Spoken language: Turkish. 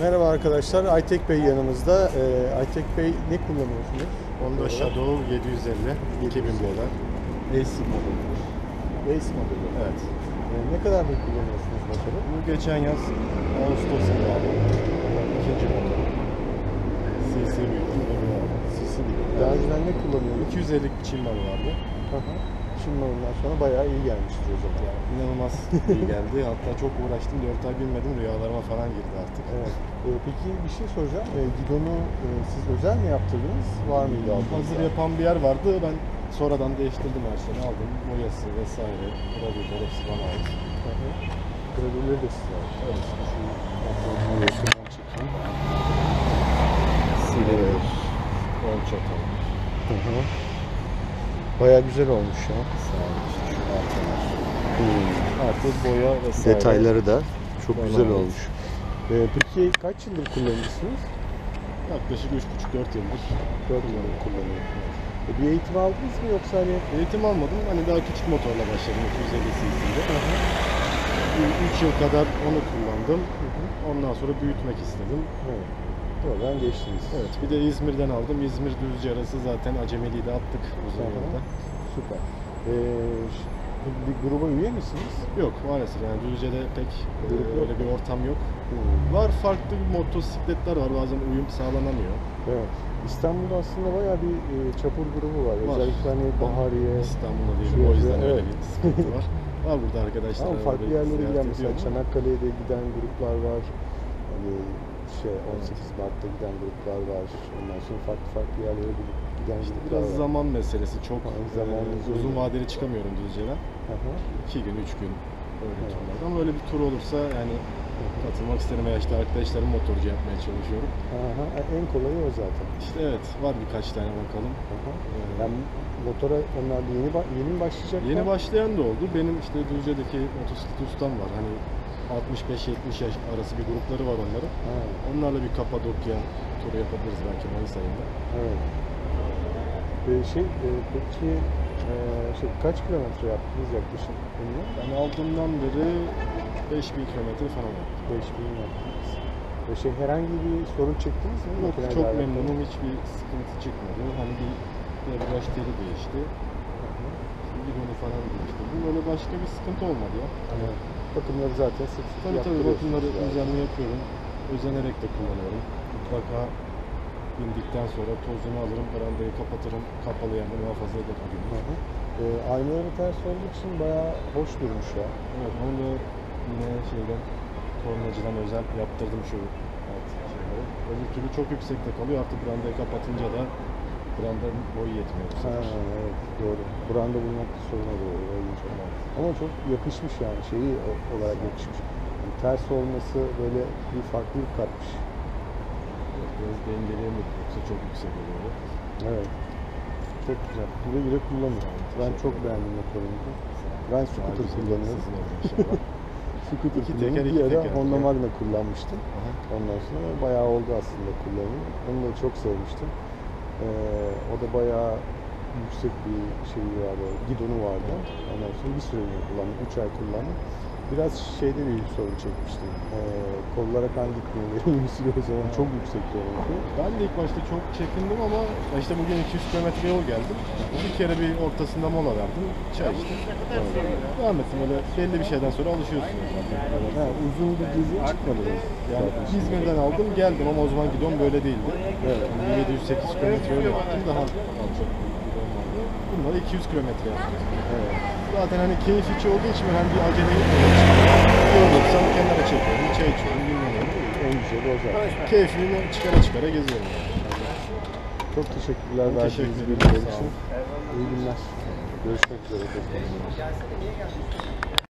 Merhaba arkadaşlar, Aytek Bey yanımızda. Ee, Aytek Bey ne kullanıyorsunuz? Honda Shadow 750 2000 model. Race modeli. Race modeli. Evet. Ee, ne kadardır kullanıyorsunuz motoru? Bu geçen yaz Ağustos ayında aldım. İkinci model. CC bunu aldım. Sisi değil. Daha önceden ne kullanıyordunuz? 250 biçimler vardı. Aha. Şimdi ondan sonra bayağı iyi gelmiştir o zaman. Yani inanılmaz iyi geldi. Hatta çok uğraştım. 4 ay binmedim. Rüyalarıma falan girdi artık. Evet. Ee, peki bir şey soracağım. Ee, gidonu e, siz özel mi yaptırdınız? Var mıydı altınızda? Hazır yapan bir yer vardı. Ben sonradan değiştirdim her şeyi. Aldım. Boyası vesaire. Gravürler hepsi bana ait. Gravürleri de size ait. Evet. Şu motorun yakından çekeyim. Silver. Ön çatal. Hı hı. Bayağı güzel olmuş ya. Arkalar. Artık boya vesaire. Detayları da çok Bana güzel ait. olmuş. Ee, peki kaç yıldır kullanıcısınız? Yaklaşık 3,5-4 yıldır 4 yıldır kullanıyorsunuz. E, bir eğitim aldınız mı yoksa hani Eğitim almadım. Hani daha küçük motorla başladım 250 cc'de. 3 yıl kadar onu kullandım. Ondan sonra büyütmek istedim. evet. Oradan geçtiniz. Evet. Bir de İzmir'den aldım. İzmir Düzce arası zaten acemiliği de attık uzun Aha. yolda. Süper. Ee, bir gruba üye misiniz? Yok maalesef yani Düzce'de pek e, Grup öyle bir ortam yok. Var farklı motosikletler var bazen uyum sağlanamıyor. Evet. İstanbul'da aslında bayağı bir e, çapur grubu var. Var. Özellikle hani Bahariye. İstanbul'da değilim o yüzden yapıyor, öyle evet. bir sıkıntı var. Var burada arkadaşlar. Ama farklı yerlere giden mesela. Çanakkale'ye de giden gruplar var. Hani şey 18 Mart'ta giden gruplar var. Ondan sonra farklı farklı yerlere giden İşte gruplar biraz var. zaman meselesi. Çok Aynı e, zamanda uzun vadeli çıkamıyorum Düzce'den. 2 gün, 3 gün öyle Evet. turlarda. Ama öyle bir tur olursa yani katılmak isterim veya işte arkadaşlarım motorcu yapmaya çalışıyorum. Aha, en kolayı o zaten. İşte evet var birkaç tane bakalım. Aha. Ee, Yani motora onlar yeni yeni mi başlayacaklar? Yeni başlayan da oldu. Benim işte Düzce'deki motosiklet ustam var. Hani 65-70 yaş arası bir grupları var onların. Ha, Onlarla bir Kapadokya turu yapabiliriz belki Mayıs ayında. evet. Ee, şey, e, peki e, şey, kaç kilometre yaptınız yaklaşık? Ben aldığımdan beri 5000 kilometre falan yaptım. 5000 yaptınız. Ve şey herhangi bir sorun çektiniz mi? Yok, Makineyle çok memnunum. Hiçbir sıkıntı çıkmadı. Hani bir debriyaj teli değişti. Bidonu falan değiştirdim. Böyle başka bir sıkıntı olmadı ya. Evet. Bakımları zaten sık sık Tabii tabii yaptırıyorsunuz bakımları yani. düzenli yapıyorum. Özenerek de kullanıyorum. Mutlaka bindikten sonra tozunu alırım, brandayı kapatırım, kapalı yerde muhafaza ederim Hı hı. Ee, aynaları ters olduğu için bayağı hoş durmuş ya. Evet, onu da yine şeyden, tornacıdan özel yaptırdım şu alt şeyleri. Öbür türlü çok yüksekte kalıyor. Artık brandayı kapatınca da brandanın boyu yetmiyor. bu Ha, sefer. evet doğru. Branda bulmakta sorun oluyor. olunca. Ama çok yakışmış yani şeyi olarak yakışmış. Yani ters olması böyle bir farklılık katmış. Evet, Biraz dengeleyemedik yoksa çok yüksek oluyor. Evet. Çok güzel. Güle güle kullanın. Ben çok beğendim motorunuzu. Ben scooter kullanıyorum. Scooter İki kullanıyorum. teker, Bir iki ara teker. Honda Magna kullanmıştım. Aha. Ondan sonra bayağı oldu aslında kullanımı. Onu da çok sevmiştim. Ee, o da bayağı yüksek bir şeyi vardı, gidonu vardı. Ondan sonra bir süre kullandım, 3 ay kullandım. Biraz şeyde bir sorun çekmiştim. Ee, kollara kan gitmiyor benim o zaman çok yüksekti onunki. Ben de ilk başta çok çekindim ama işte bugün 200 kilometre yol geldim. Bir kere bir ortasında mola verdim. Çay içtim. Devam ettim öyle belli bir şeyden sonra alışıyorsun. Ha, uzun bir gezi çıkmadı. Yani İzmir'den aldım geldim ama o zaman gidon böyle değildi. Evet. Yani 708 kilometre yol yaptım daha alçak Bunları 200 kilometre yaptım. Evet. Zaten hani keyif içi olduğu için ben bir de yok. Yorulursam kenara çekiyorum, çay içiyorum, dinleniyorum. En güzeli o zaten. Keyfini çıkara çıkara geziyorum yani. Çok teşekkürler verdiğiniz bilgiler için. İyi günler. Görüşmek üzere.